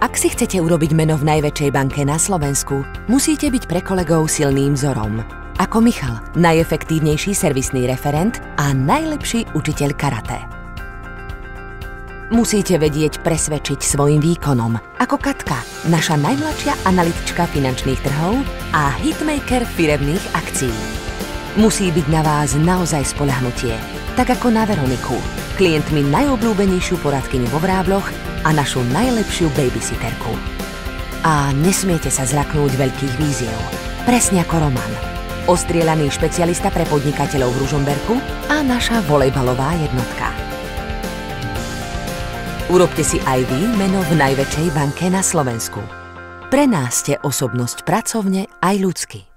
Ak si chcete urobiť meno v najväčšej banke na Slovensku, musíte byť pre kolegov silným vzorom. Ako Michal, najefektívnejší servisný referent a najlepší učiteľ karate. Musíte vedieť presvedčiť svojim výkonom, ako Katka, naša najmladšia analytička finančných trhov a hitmaker firemných akcií. Musí byť na vás naozaj spolahnutie, tak ako na Veroniku, klientmi najobľúbenejšiu poradkyňu vo vrábloch a našu najlepšiu babysitterku. A nesmiete sa zraknúť veľkých víziev, presne ako Roman, ostrielaný špecialista pre podnikateľov v Ružomberku a naša volejbalová jednotka. Urobte si aj vy meno v najväčšej banke na Slovensku. Pre nás ste osobnosť pracovne aj ľudsky.